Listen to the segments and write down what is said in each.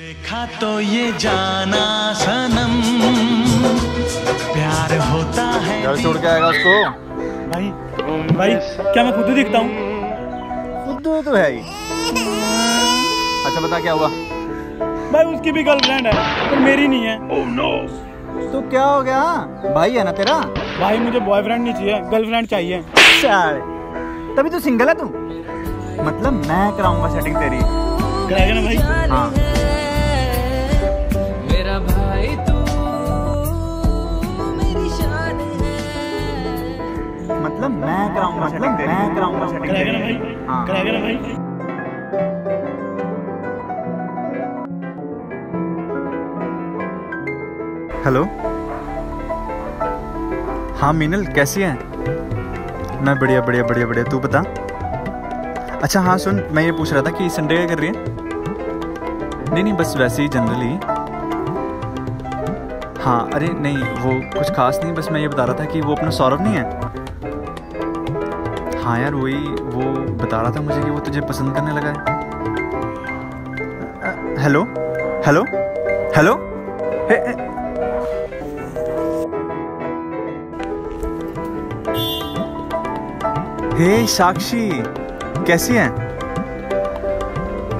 देखा तो ये जाना सनम। प्यार होता है घर छोड़ के आएगा उसको। भाई भाई क्या मैं खुद ही दिखता हूँ? खुद तो है ही। अच्छा बता क्या हुआ? भाई उसकी भी गर्लफ्रेंड है पर मेरी नहीं है। Oh, no. तो क्या हो गया? भाई है ना तेरा? भाई मुझे बॉयफ्रेंड नहीं चाहिए गर्लफ्रेंड चाहिए। तभी तो सिंगल है तू। मतलब मैं कराऊँगा सेटिंग तेरी। कराएगा ना भाई? हाँ। मतलब मैं कराऊँगा मतलब मैं कराऊँगा। सेटिंग कराएगा ना भाई? हाँ। कराएगा ना भाई? हेलो हाँ मीनल कैसी है? मैं बढ़िया बढ़िया बढ़िया बढ़िया। तू बता। अच्छा हाँ सुन मैं ये पूछ रहा था कि संडे क्या कर रही है? नहीं नहीं बस वैसे ही जनरली हाँ अरे नहीं वो कुछ खास नहीं बस मैं ये बता रहा था कि वो अपना सौरभ नहीं है? हाँ यार वही वो बता रहा था मुझे कि वो तुझे पसंद करने लगा है। Hello? Hello? Hello? Hey, Sakshi कैसी है?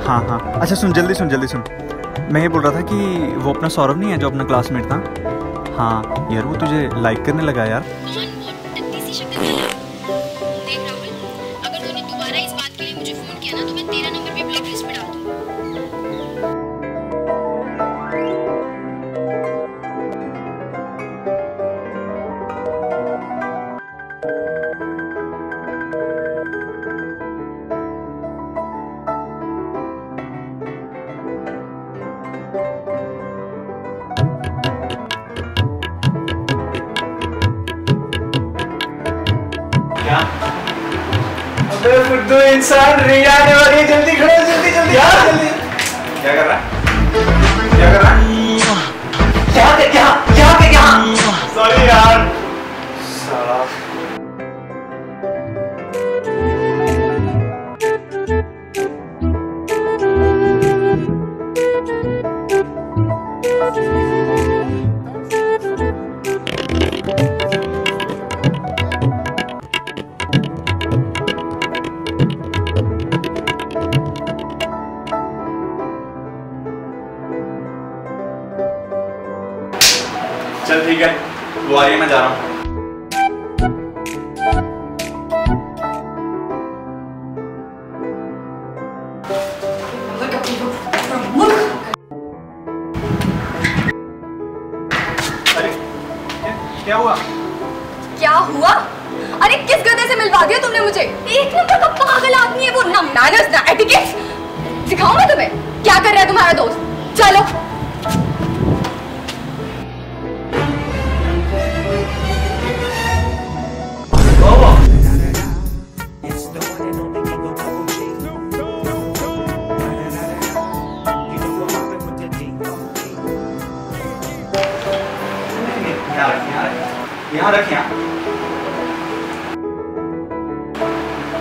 हाँ हाँ। अच्छा सुन जल्दी सुन जल्दी सुन। मैं ये बोल रहा था कि वो अपना सौरभ नहीं है जो अपना क्लासमेट था? हाँ यार वो तुझे लाइक करने लगा यार। अबे बुड्ढू इंसान रिया आने वाली है। जल्दी खड़ो जल्दी जल्दी। यार जल्दी। क्या कर रहा है? चल ठीक है। वो आ रही है मैं जा रहा हूँ। अरे क्या, क्या हुआ? क्या हुआ? अरे किस गधे से मिलवा दिया तुमने मुझे? एक यहाँ रखें आप।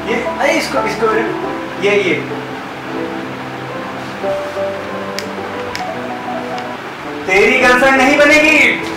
ये अरे इसको इसको ये ये। तेरी गर्लफ्रेंड नहीं बनेगी।